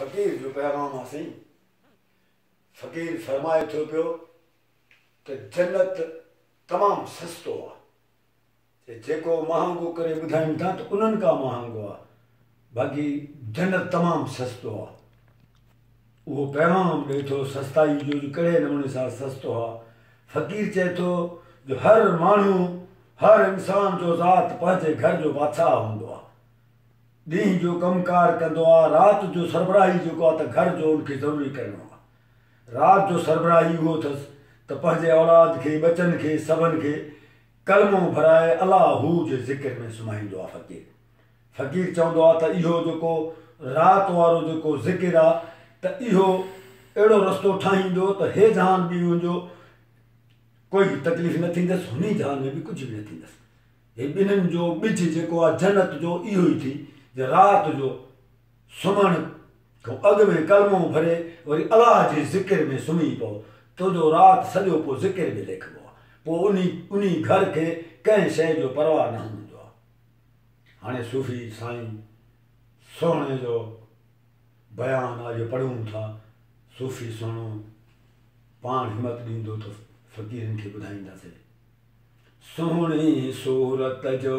फ़क़ीर जो पैगाम आहे साईं फ़क़ीर फरमाए थो पियो त जनत तमामु सस्तो आहे जेको महांगो करे ॿुधाइनि था त उन्हनि खां महांगो आहे बाक़ी जनत तमामु सस्तो आहे उहो पैगाम ॾिए थो सस्ताई जो कहिड़े नमूने सां सस्तो आहे फ़क़ीर चए थो जो हर माण्हू हर इंसान जो ज़ाति पंहिंजे घर जो बादशाह हूंदो आहे ॾींहं जो कमुकारु कंदो आहे राति जो सरबराही जेको आहे त घर जो उनखे ज़रूरी करिणो आहे राति जो सरबराही उहो अथसि त पंहिंजे औलाद खे बचनि खे सभिनि खे कलमो भराए अलाह हू जे ज़िकिर में सुम्हाईंदो आहे फ़क़ीर फ़क़ीर चवंदो आहे त इहो जेको राति वारो जेको ज़िकिर आहे त इहो अहिड़ो रस्तो ठाहींदो त हे जहान बि मुंहिंजो कोई तकलीफ़ न थींदसि हुन जहान में बि कुझु बि न थींदसि हे ॿिन्हिनि जो ॿिज जेको आहे जनत जो इहो ई थी राति जो सुम्हण खां अॻ में कलमो भरे वरी अलाह जे ज़िकिर में सुम्ही पओ तुंहिंजो राति सॼो पोइ ज़िकिर में लिखिबो आहे पोइ उन उन घर खे कंहिं शइ जो परवाह न हूंदो आहे हाणे सूफ़ी साईं सुहिणे जो बयानु आहे जो पढ़ूं था सूफ़ी सुहिणो पाण हिमत ॾींदो त फ़क़ीरनि खे ॿुधाईंदासीं सुहिणी सूरत जो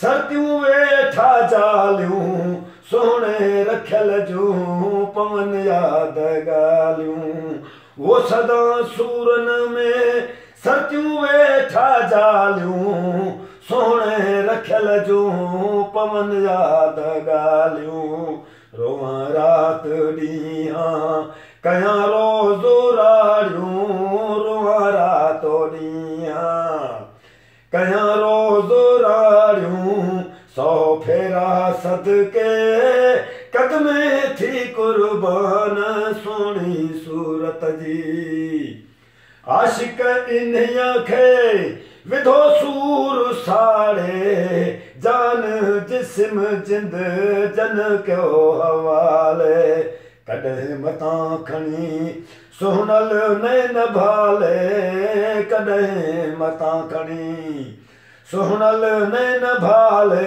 सरतियूं रखियल जूं पवन याद ॻाल्हियूं रखियल जूं पवन याद ॻालियूं रोआ रातो ॾींहुं कया रोज़ो रियूं रोआ रातो ॾींहुं कया विरासत के कदमे थी कुर्बान सोनी सूरत जी आशिक इन्हिया खे विधो सूर साड़े जान जिस्म जिंद जन कयो हवाले कॾहिं मतां खणी सुहनल नैन भाले कॾहिं मतां खणी सुहनल नैन भाले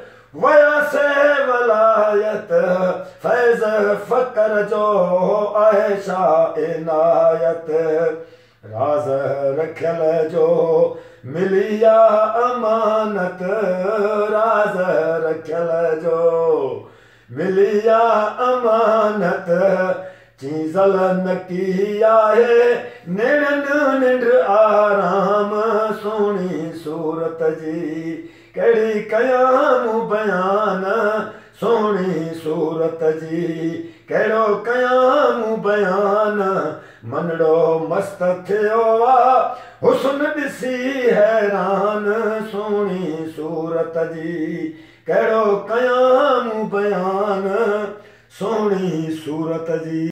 ویا سے ولایت فیض فقر جو اے شاہ انایت راز رکھل جو ملیا امانت راز رکھل جو ملیا امانت چیزل نکی آئے نینڈ نینڈ آرام سونی سورت جی कहिड़ी सूरत जी मनड़ो मस्त थियो आहे हुसन ॾिसी हैरान सूरत जी कहिड़ो कयानी सूरत जी